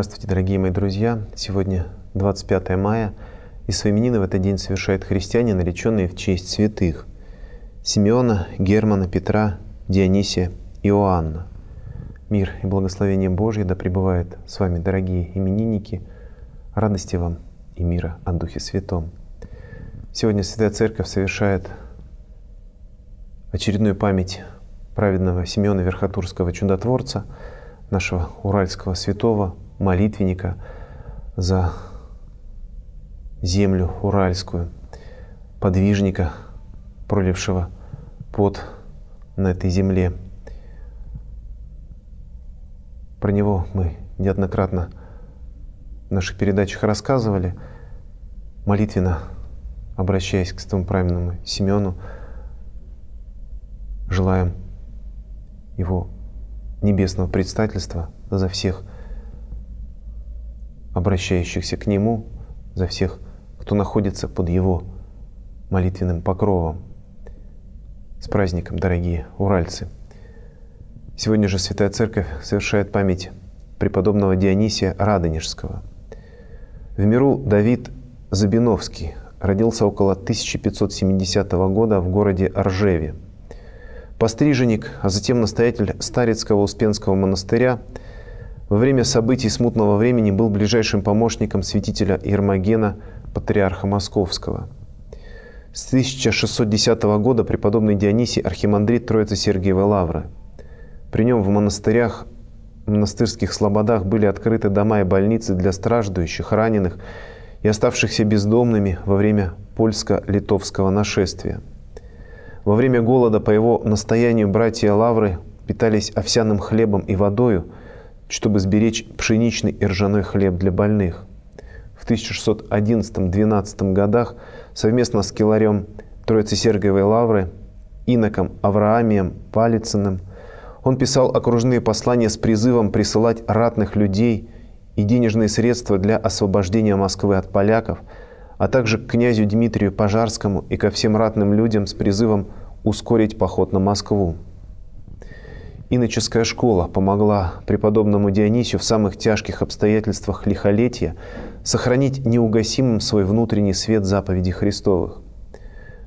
Здравствуйте, дорогие мои друзья! Сегодня 25 мая, и свои именины в этот день совершают христиане, нареченные в честь святых Симеона, Германа, Петра, Дионисия, Иоанна. Мир и благословение Божье да пребывает с вами, дорогие именинники. Радости вам и мира от Духе Святом. Сегодня Святая Церковь совершает очередную память праведного Симеона Верхотурского чудотворца, нашего уральского святого, молитвенника за землю уральскую, подвижника, пролившего пот на этой земле. Про него мы неоднократно в наших передачах рассказывали, молитвенно обращаясь к святому праведному Семену, желаем его небесного предстательства за всех обращающихся к Нему, за всех, кто находится под Его молитвенным покровом. С праздником, дорогие уральцы! Сегодня же Святая Церковь совершает память преподобного Дионисия Радонежского. В миру Давид Забиновский родился около 1570 года в городе Ржеве – Постриженник, а затем настоятель Старецкого Успенского монастыря, во время событий смутного времени был ближайшим помощником святителя Ермогена, патриарха Московского. С 1610 года преподобный Дионисий архимандрит Троицы Сергиевой Лавры. При нем в монастырях, монастырских слободах были открыты дома и больницы для страждущих, раненых и оставшихся бездомными во время польско-литовского нашествия – во время голода по его настоянию братья Лавры питались овсяным хлебом и водою, чтобы сберечь пшеничный и ржаной хлеб для больных. В 1611-12 годах совместно с Киларем Троицы Сергиевой Лавры, иноком Авраамием Палицыным, он писал окружные послания с призывом присылать ратных людей и денежные средства для освобождения Москвы от поляков – а также к князю Дмитрию Пожарскому и ко всем ратным людям с призывом ускорить поход на Москву. Иноческая школа помогла преподобному Дионисию в самых тяжких обстоятельствах лихолетия сохранить неугасимым свой внутренний свет заповедей Христовых.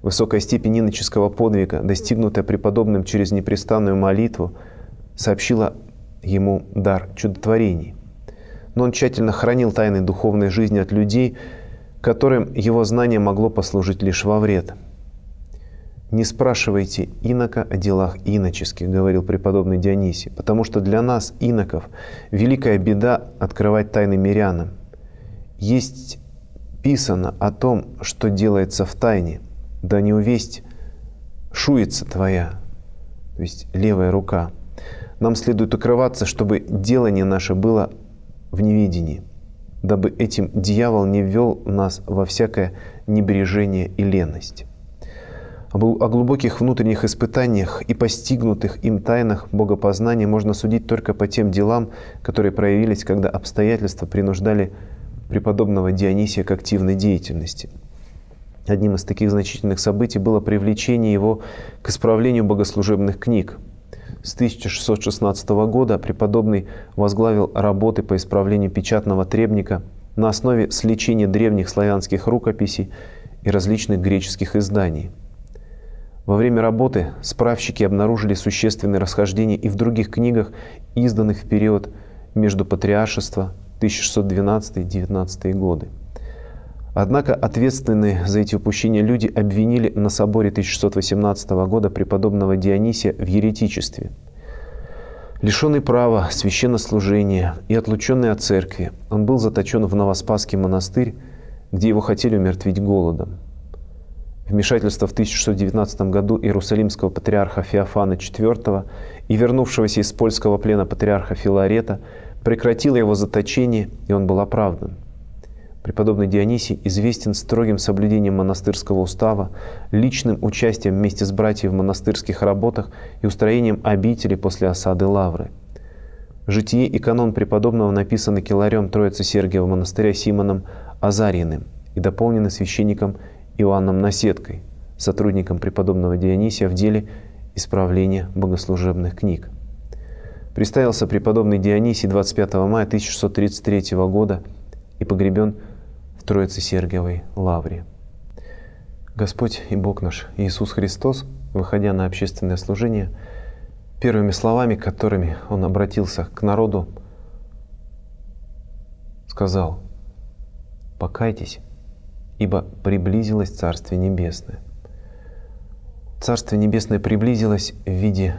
Высокая степень иноческого подвига, достигнутая преподобным через непрестанную молитву, сообщила ему дар чудотворений. Но он тщательно хранил тайны духовной жизни от людей, которым его знание могло послужить лишь во вред. «Не спрашивайте инока о делах иноческих», — говорил преподобный Дионисий, «потому что для нас, иноков, великая беда открывать тайны мирянам. Есть писано о том, что делается в тайне, да не увесть шуется твоя, то есть левая рука. Нам следует укрываться, чтобы делание наше было в невидении» дабы этим дьявол не ввел нас во всякое небрежение и леность. О глубоких внутренних испытаниях и постигнутых им тайнах богопознания можно судить только по тем делам, которые проявились, когда обстоятельства принуждали преподобного Дионисия к активной деятельности. Одним из таких значительных событий было привлечение его к исправлению богослужебных книг – с 1616 года преподобный возглавил работы по исправлению печатного требника на основе сличения древних славянских рукописей и различных греческих изданий. Во время работы справщики обнаружили существенные расхождения и в других книгах, изданных в период между патриаршества 1612-19 годы. Однако ответственные за эти упущения люди обвинили на соборе 1618 года преподобного Дионисия в еретичестве. Лишенный права священнослужения и отлученный от церкви, он был заточен в Новоспасский монастырь, где его хотели умертвить голодом. Вмешательство в 1619 году иерусалимского патриарха Феофана IV и вернувшегося из польского плена патриарха Филарета прекратило его заточение, и он был оправдан – Преподобный Дионисий известен строгим соблюдением монастырского устава, личным участием вместе с братьями в монастырских работах и устроением обители после осады Лавры. Житие и канон преподобного написаны келарем Троицы Сергиева монастыря Симоном Азариным и дополнены священником Иоанном Наседкой, сотрудником преподобного Дионисия в деле исправления богослужебных книг. Приставился преподобный Дионисий 25 мая 1633 года и погребен в Троице Сергиевой лавре. Господь и Бог наш Иисус Христос, выходя на общественное служение, первыми словами, которыми Он обратился к народу, сказал, «Покайтесь, ибо приблизилось Царствие Небесное». Царствие Небесное приблизилось в виде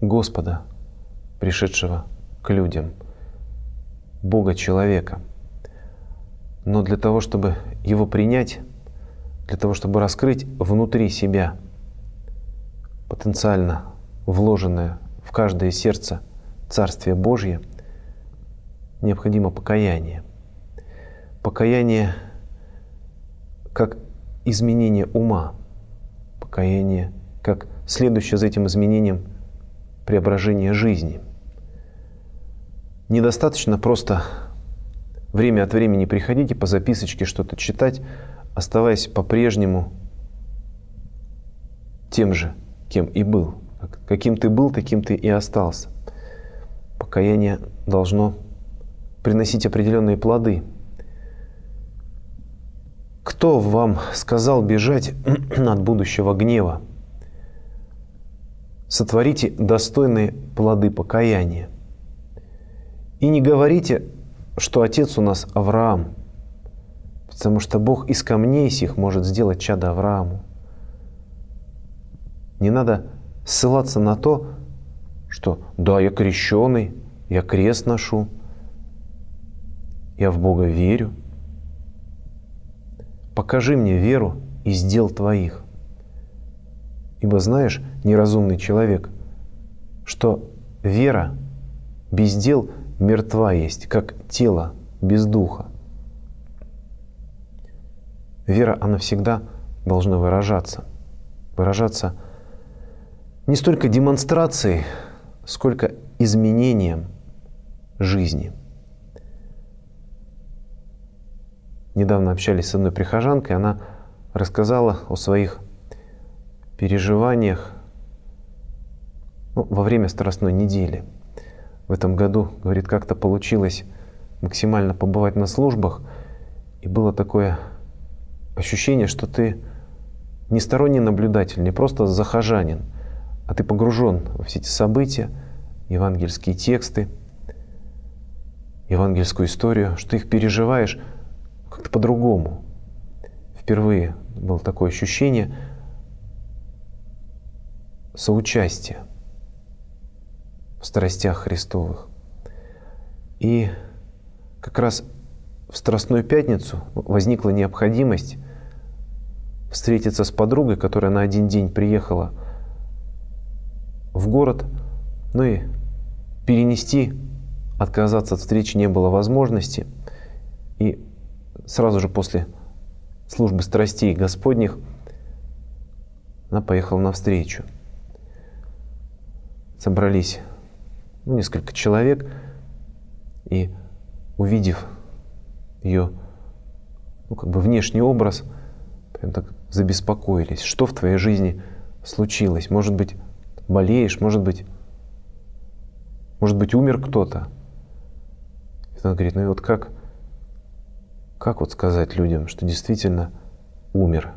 Господа, пришедшего к людям, Бога-человека. Но для того, чтобы его принять, для того, чтобы раскрыть внутри себя потенциально вложенное в каждое сердце Царствие Божье, необходимо покаяние. Покаяние как изменение ума, покаяние как следующее за этим изменением преображение жизни. Недостаточно просто время от времени приходить и по записочке что-то читать, оставаясь по-прежнему тем же, кем и был. Каким ты был, таким ты и остался. Покаяние должно приносить определенные плоды. Кто вам сказал бежать от будущего гнева? Сотворите достойные плоды покаяния. И не говорите, что отец у нас Авраам, потому что Бог из камней сих может сделать чадо Аврааму. Не надо ссылаться на то, что да, я крещеный, я крест ношу, я в Бога верю. Покажи мне веру из дел твоих. Ибо знаешь, неразумный человек, что вера без дел мертва есть, как тело без духа. Вера, она всегда должна выражаться. Выражаться не столько демонстрацией, сколько изменением жизни. Недавно общались с одной прихожанкой, она рассказала о своих переживаниях ну, во время Страстной недели. В этом году, говорит, как-то получилось максимально побывать на службах, и было такое ощущение, что ты не сторонний наблюдатель, не просто захожанин, а ты погружен во все эти события, евангельские тексты, евангельскую историю, что ты их переживаешь как-то по-другому. Впервые было такое ощущение соучастия в страстях Христовых. И как раз в Страстную Пятницу возникла необходимость встретиться с подругой, которая на один день приехала в город, ну и перенести, отказаться от встречи не было возможности. И сразу же после службы страстей Господних она поехала навстречу. Собрались ну, несколько человек, и увидев ее ну, как бы внешний образ, прям так забеспокоились. Что в твоей жизни случилось? Может быть, болеешь, может быть, может быть, умер кто-то. И он говорит, ну и вот как, как вот сказать людям, что действительно умер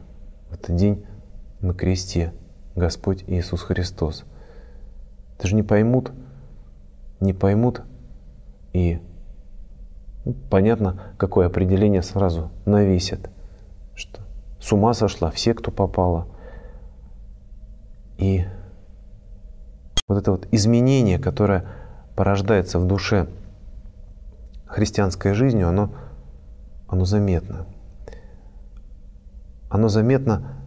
в этот день на кресте Господь Иисус Христос? Это же не поймут, не поймут и ну, понятно, какое определение сразу навесит, что с ума сошла все, кто попало. И вот это вот изменение, которое порождается в душе христианской жизнью, оно, оно заметно. Оно заметно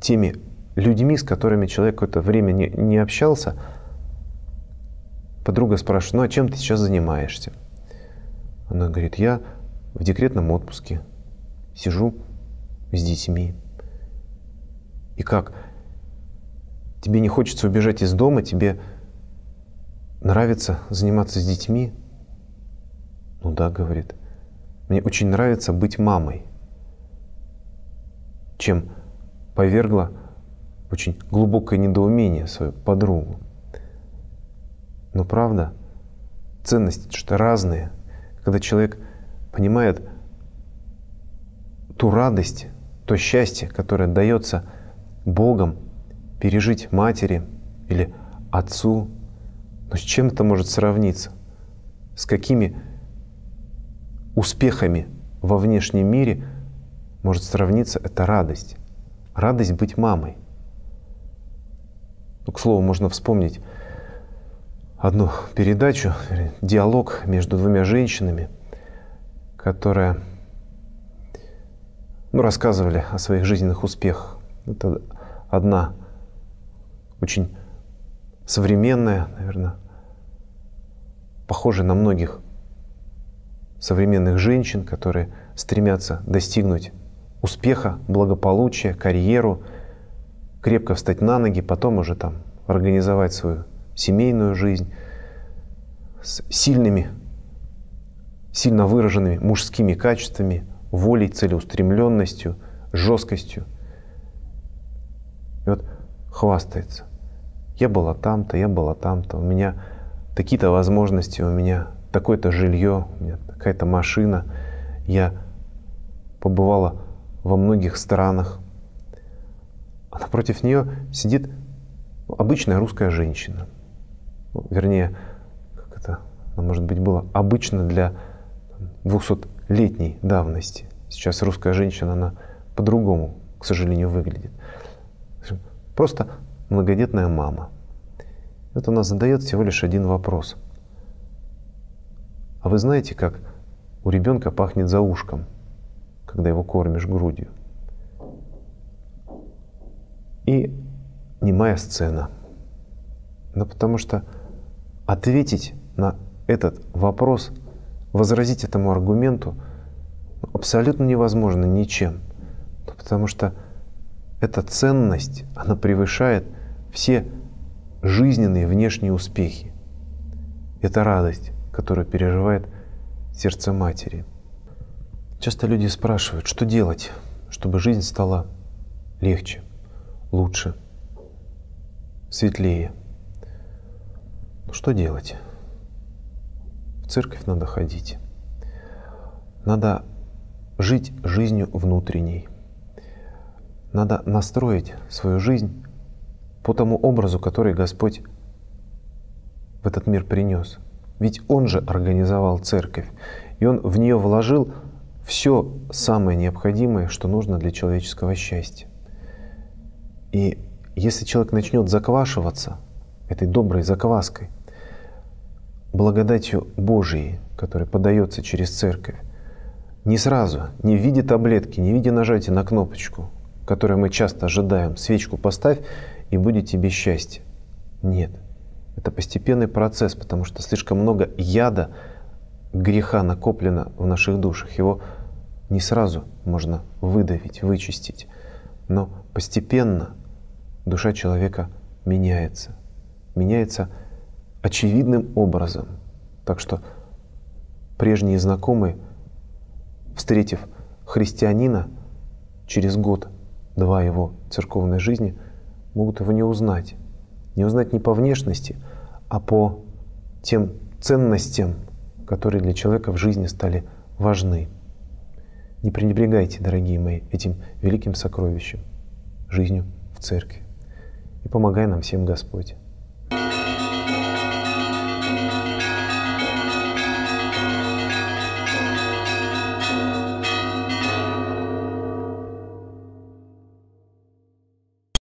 теми людьми, с которыми человек какое-то время не, не общался – Подруга спрашивает, ну а чем ты сейчас занимаешься? Она говорит, я в декретном отпуске, сижу с детьми. И как? Тебе не хочется убежать из дома, тебе нравится заниматься с детьми? Ну да, говорит. Мне очень нравится быть мамой. Чем повергла очень глубокое недоумение свою подругу. Но правда, ценности что разные. Когда человек понимает ту радость, то счастье, которое дается Богом пережить матери или отцу, но с чем это может сравниться? С какими успехами во внешнем мире может сравниться эта радость? Радость быть мамой. Ну, к слову, можно вспомнить одну передачу, диалог между двумя женщинами, которая ну, рассказывали о своих жизненных успехах. Это одна очень современная, наверное, похожая на многих современных женщин, которые стремятся достигнуть успеха, благополучия, карьеру, крепко встать на ноги, потом уже там организовать свою семейную жизнь с сильными, сильно выраженными мужскими качествами, волей, целеустремленностью, жесткостью. И вот хвастается. Я была там-то, я была там-то, у меня такие-то возможности, у меня такое-то жилье, у меня какая-то машина, я побывала во многих странах. А напротив нее сидит обычная русская женщина. Ну, вернее, как это, может быть, было обычно для 200-летней давности. Сейчас русская женщина, она по-другому, к сожалению, выглядит. Просто многодетная мама. Вот она задает всего лишь один вопрос. А вы знаете, как у ребенка пахнет за ушком, когда его кормишь грудью? И немая сцена. Ну, потому что ответить на этот вопрос, возразить этому аргументу абсолютно невозможно ничем. Ну, потому что эта ценность, она превышает все жизненные внешние успехи. Это радость, которую переживает сердце матери. Часто люди спрашивают, что делать, чтобы жизнь стала легче, лучше, светлее. Ну, что делать? В церковь надо ходить. Надо жить жизнью внутренней. Надо настроить свою жизнь по тому образу, который Господь в этот мир принес. Ведь Он же организовал церковь, и Он в нее вложил все самое необходимое, что нужно для человеческого счастья. И если человек начнет заквашиваться этой доброй закваской, благодатью Божией, которая подается через церковь, не сразу, не в виде таблетки, не в виде нажатия на кнопочку, которую мы часто ожидаем, свечку поставь и будет тебе счастье. Нет. Это постепенный процесс, потому что слишком много яда, греха накоплено в наших душах. Его не сразу можно выдавить, вычистить. Но постепенно душа человека меняется. Меняется очевидным образом. Так что прежние знакомые, встретив христианина, через год-два его церковной жизни, могут его не узнать. Не узнать не по внешности, а по тем ценностям, которые для человека в жизни стали важны. Не пренебрегайте, дорогие мои, этим великим сокровищем, жизнью в церкви. И помогай нам всем Господь.